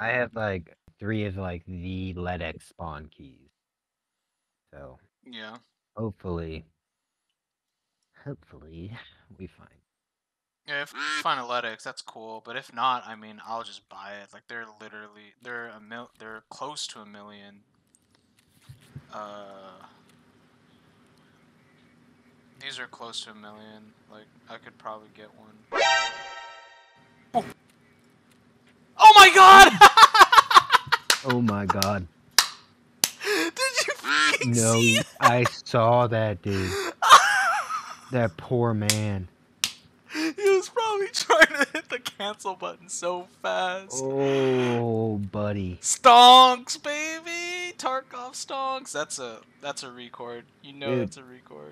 I have like three of like the LEDX spawn keys. So Yeah. hopefully, hopefully we find. Yeah, if you find a LEDX, that's cool. But if not, I mean, I'll just buy it. Like they're literally they're a mil they're close to a million. Uh, these are close to a million. Like I could probably get one. Oh, oh my god! Oh my god! Did you fucking No? I saw that dude. That poor man. he was probably trying to hit the cancel button so fast. Oh, buddy. Stonks, baby! Tarkov stonks. That's a that's a record. You know Dude. that's a record.